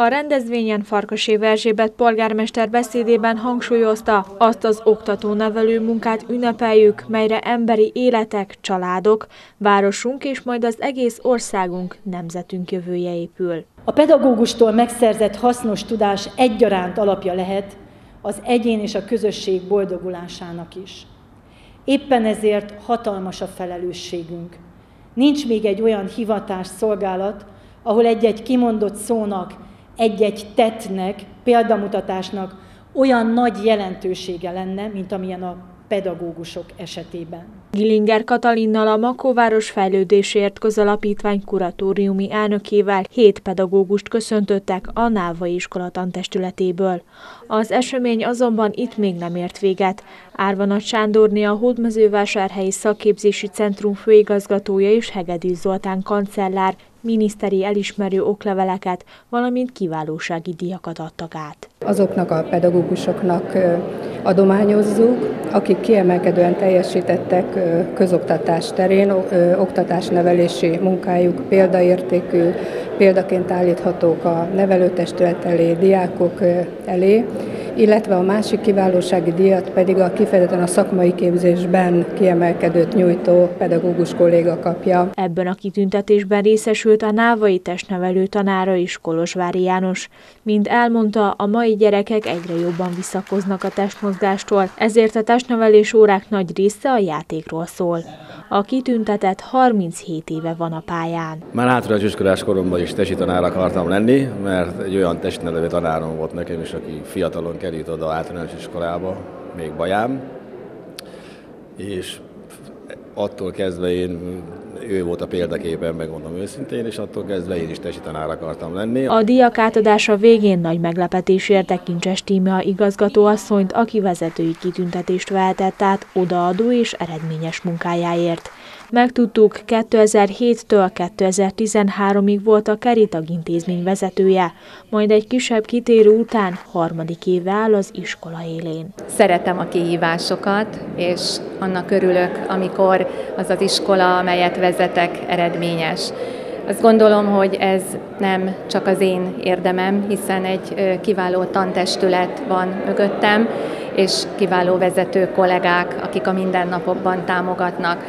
A rendezvényen Farkasé Erzsébet polgármester beszédében hangsúlyozta, azt az oktató-nevelő munkát ünnepeljük, melyre emberi életek, családok, városunk és majd az egész országunk, nemzetünk jövője épül. A pedagógustól megszerzett hasznos tudás egyaránt alapja lehet az egyén és a közösség boldogulásának is. Éppen ezért hatalmas a felelősségünk. Nincs még egy olyan hivatás szolgálat, ahol egy-egy kimondott szónak, egy-egy tettnek, példamutatásnak olyan nagy jelentősége lenne, mint amilyen a pedagógusok esetében. Gilinger Katalinnal a Makóváros Fejlődésért Közalapítvány kuratóriumi elnökével hét pedagógust köszöntöttek a Návai iskola tantestületéből. Az esemény azonban itt még nem ért véget. Árvanat Sándorné a Hódmezővásárhelyi Szakképzési Centrum főigazgatója és Hegedű Zoltán kancellár miniszteri elismerő okleveleket, valamint kiválósági díjakat adtak át. Azoknak a pedagógusoknak adományozzuk, akik kiemelkedően teljesítettek közoktatás terén, oktatásnevelési munkájuk példaértékű, példaként állíthatók a nevelőtestület elé, diákok elé, illetve a másik kiválósági díjat pedig a kifejezetten a szakmai képzésben kiemelkedőt nyújtó pedagógus kolléga kapja. Ebben a kitüntetésben részesült a návai testnevelő tanára is Kolozsvári János. Mint elmondta, a mai gyerekek egyre jobban visszakoznak a testmozgástól, ezért a testnevelés órák nagy része a játékról szól. A kitüntetett 37 éve van a pályán. Már általános iskolás koromban is tesi tanár akartam lenni, mert egy olyan testnevelő tanárom volt nekem is, aki fiatalon került oda általános iskolába, még bajám, és attól kezdve én, ő volt a példaképen, megmondom őszintén, és attól kezdve én is tesi tanár akartam lenni. A díjak átadása végén nagy meglepetés érte Kincses Tímea igazgatóasszonyt, aki vezetői kitüntetést vehetett át odaadó és eredményes munkájáért. Megtudtuk, 2007-től 2013-ig volt a Keritag intézmény vezetője, majd egy kisebb kitérő után harmadik éve áll az iskola élén. Szeretem a kihívásokat, és annak örülök, amikor az az iskola, amelyet vezetek, eredményes. Azt gondolom, hogy ez nem csak az én érdemem, hiszen egy kiváló tantestület van mögöttem, és kiváló vezető kollégák, akik a mindennapokban támogatnak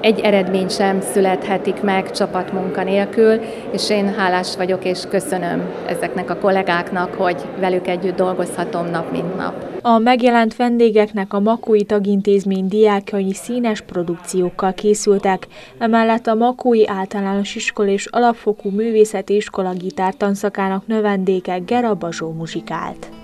egy eredmény sem születhetik meg csapatmunka nélkül, és én hálás vagyok és köszönöm ezeknek a kollégáknak, hogy velük együtt dolgozhatom nap mint nap. A megjelent vendégeknek a Makói Tagintézmény diákjai színes produkciókkal készültek, emellett a Makói Általános Iskola és Alapfokú Művészeti Iskola gitártanszakának növendéke Gera Bazsó muzsikált.